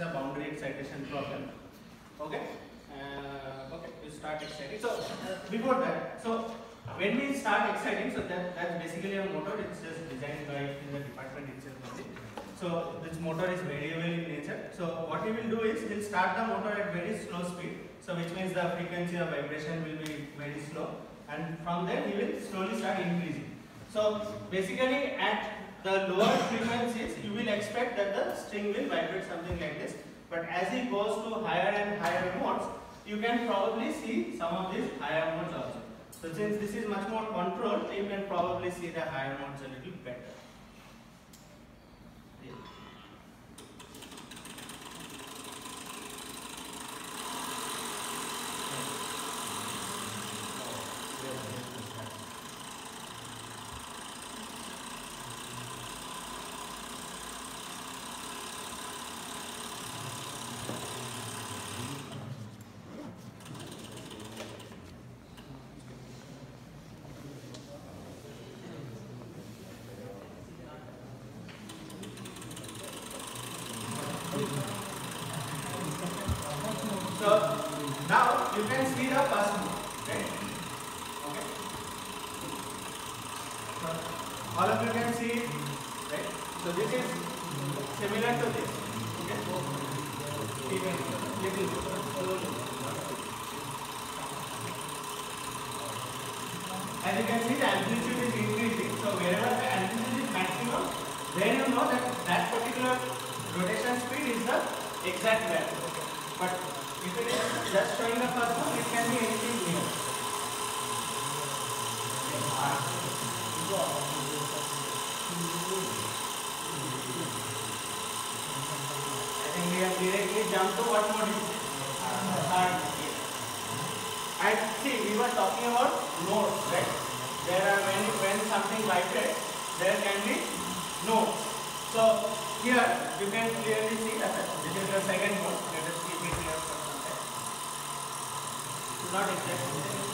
is a boundary excitation problem. Okay. Uh, okay. You start exciting. So uh, before that, so when we start exciting, so that that's basically a motor. It's just designed by in the department itself. So this motor is variable in nature. So what we will do is we'll start the motor at very slow speed. So which means the frequency of vibration will be very slow, and from there we will slowly start increasing. So basically at the lower frequencies, you will expect that the string will vibrate something like this. But as it goes to higher and higher modes, you can probably see some of these higher modes also. So since this is much more controlled, you can probably see the higher modes a little better. So now you can see the move, right? Okay. So all of you can see it, right? So this is similar to this. Okay. Even little. As you can see, the amplitude is increasing. So wherever the amplitude is maximum, then you know that that particular the exact value. But if it is just showing the first one, it can be anything new. I think we have directly jumped to what it? Third. And see, we were talking about notes, right? There are when when something vibrates, there can be notes. So here you can clearly see that this is the second mode. Let us keep it here for some time. Not exactly.